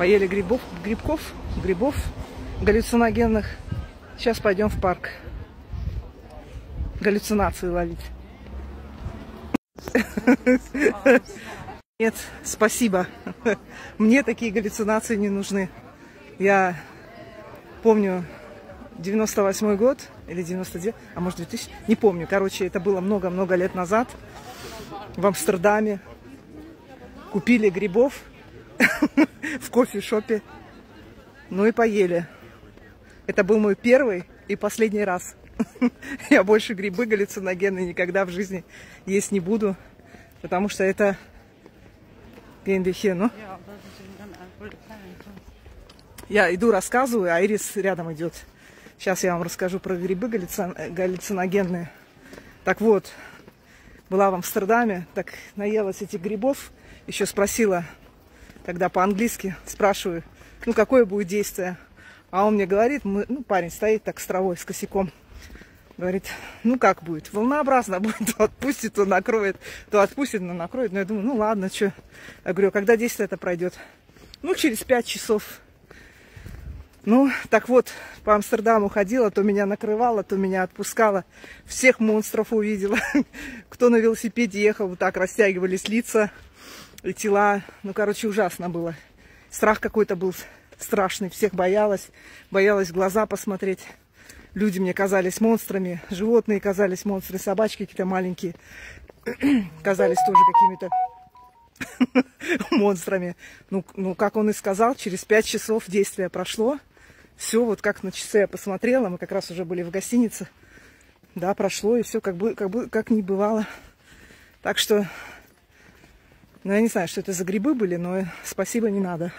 Поели грибов, грибков, грибов галлюциногенных. Сейчас пойдем в парк. Галлюцинации ловить. Нет, спасибо. Мне такие галлюцинации не нужны. Я помню 98 год или 99, а может 2000, не помню. Короче, это было много-много лет назад в Амстердаме. Купили грибов в кофе-шопе. Ну и поели. Это был мой первый и последний раз. Я больше грибы галлюциногенные никогда в жизни есть не буду, потому что это ну. Я иду, рассказываю, а Ирис рядом идет. Сейчас я вам расскажу про грибы галлюциногенные. Так вот, была в Амстердаме, так наелась этих грибов. Еще спросила, когда по-английски, спрашиваю, ну какое будет действие. А он мне говорит, мы, ну парень стоит так с травой, с косяком. Говорит, ну как будет? Волнообразно будет. То отпустит, то накроет, то отпустит, но накроет. Но я думаю, ну ладно, что. Я говорю, «А когда действие это пройдет? Ну, через пять часов. Ну, так вот, по Амстердаму ходила, то меня накрывала, то меня отпускала. Всех монстров увидела. Кто на велосипеде ехал, вот так растягивались лица и тела. Ну, короче, ужасно было. Страх какой-то был страшный. Всех боялась. Боялась глаза посмотреть люди мне казались монстрами, животные казались монстры, собачки какие-то маленькие казались тоже какими-то монстрами. Ну, ну, как он и сказал, через пять часов действия прошло. Все, вот как на часы я посмотрела, мы как раз уже были в гостинице. Да, прошло, и все как бы, как бы, как не бывало. Так что, ну, я не знаю, что это за грибы были, но спасибо не надо.